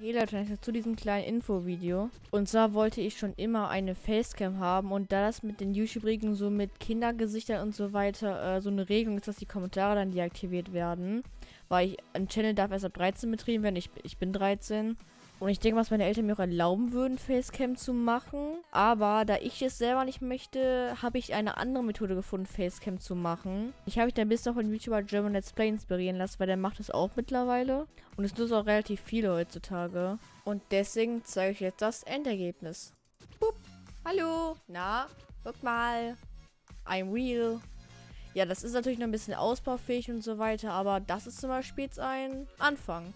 Okay, Leute, zu diesem kleinen Infovideo. Und zwar wollte ich schon immer eine Facecam haben. Und da das mit den YouTube-Regeln so mit Kindergesichtern und so weiter äh, so eine Regelung ist, dass die Kommentare dann deaktiviert werden. Weil ich, ein Channel darf erst ab 13 betrieben werden. Ich, ich bin 13. Und ich denke, was meine Eltern mir auch erlauben würden, Facecam zu machen. Aber da ich es selber nicht möchte, habe ich eine andere Methode gefunden, Facecam zu machen. Ich habe mich dann bis noch von YouTuber German Let's Play inspirieren lassen, weil der macht das auch mittlerweile. Und es nutzt auch relativ viele heutzutage. Und deswegen zeige ich jetzt das Endergebnis. Boop. Hallo. Na, guck mal. I'm real. Ja, das ist natürlich noch ein bisschen ausbaufähig und so weiter, aber das ist zum Beispiel jetzt ein Anfang.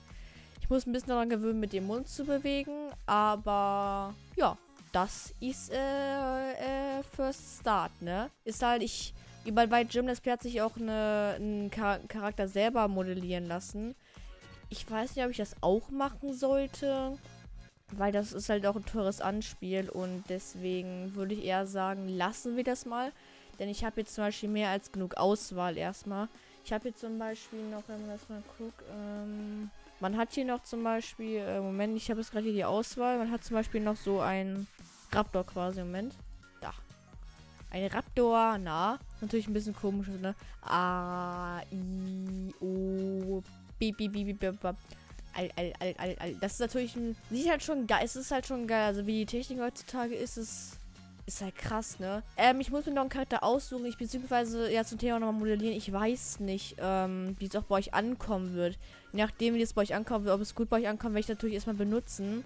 Ich muss ein bisschen daran gewöhnen, mit dem Mund zu bewegen. Aber ja, das ist äh, äh, First Start, ne? Ist halt, ich, über bei Gymnast hat sich auch eine, einen Char Charakter selber modellieren lassen. Ich weiß nicht, ob ich das auch machen sollte. Weil das ist halt auch ein teures Anspiel und deswegen würde ich eher sagen, lassen wir das mal. Denn ich habe jetzt zum Beispiel mehr als genug Auswahl erstmal. Ich habe jetzt zum Beispiel noch, wenn man das mal guckt, ähm, man hat hier noch zum Beispiel, äh, Moment, ich habe jetzt gerade hier die Auswahl. Man hat zum Beispiel noch so ein Raptor quasi. Moment. Da. Ein Raptor, na. Natürlich ein bisschen komisch, ne? A, I, O, B, B, B, B, B, B. Al, al, al, al, al. Das ist natürlich ein. Sieht halt schon geil. Es ist halt schon geil. Also wie die Technik heutzutage ist, ist ist halt krass, ne? Ähm, ich muss mir noch einen Charakter aussuchen. Ich beziehungsweise ja zum Thema nochmal modellieren. Ich weiß nicht, ähm, wie es auch bei euch ankommen wird. Je nachdem, wie es bei euch ankommen wird, ob es gut bei euch ankommt, werde ich natürlich erstmal benutzen.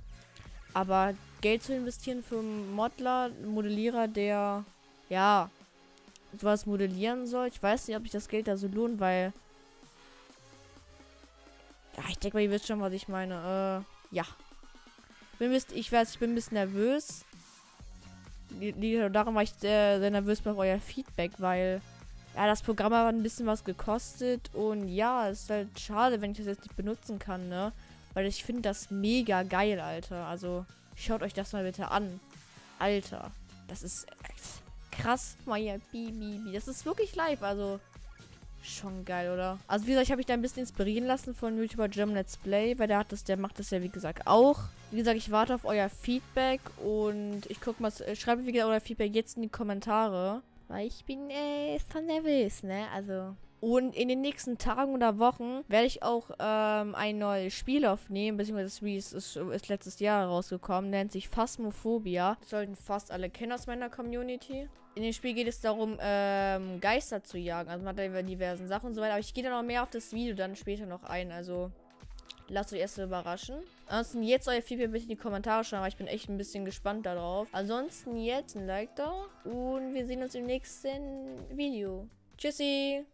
Aber Geld zu investieren für einen Modler, einen Modellierer, der ja sowas modellieren soll. Ich weiß nicht, ob ich das Geld da so lohnt, weil. Ja, ich denke mal, ihr wisst schon, was ich meine. Äh, ja. Bin ich weiß, ich bin ein bisschen nervös darum war ich sehr, sehr nervös bei euer Feedback, weil ja, das Programm hat ein bisschen was gekostet und ja, es ist halt schade, wenn ich das jetzt nicht benutzen kann, ne? Weil ich finde das mega geil, Alter. Also, schaut euch das mal bitte an. Alter, das ist krass, Maya Bibi. Das ist wirklich live, also schon geil, oder? Also wie gesagt, ich habe mich da ein bisschen inspirieren lassen von YouTuber German Let's Play, weil der hat das, der macht das ja wie gesagt auch. Wie gesagt, ich warte auf euer Feedback und ich guck mal, schreibt wie gesagt euer Feedback jetzt in die Kommentare. Weil ich bin äh, so nervös, ne? Also. Und in den nächsten Tagen oder Wochen werde ich auch ähm, ein neues Spiel aufnehmen, beziehungsweise Spiel ist, ist, ist, letztes Jahr rausgekommen, nennt sich Phasmophobia. Das sollten fast alle kennen aus meiner Community. In dem Spiel geht es darum, ähm, Geister zu jagen. Also man hat da diversen Sachen und so weiter. Aber ich gehe da noch mehr auf das Video dann später noch ein. Also Lasst euch erst überraschen. Ansonsten jetzt euer Feedback bitte in die Kommentare schreiben, weil ich bin echt ein bisschen gespannt darauf. Ansonsten jetzt ein Like da und wir sehen uns im nächsten Video. Tschüssi!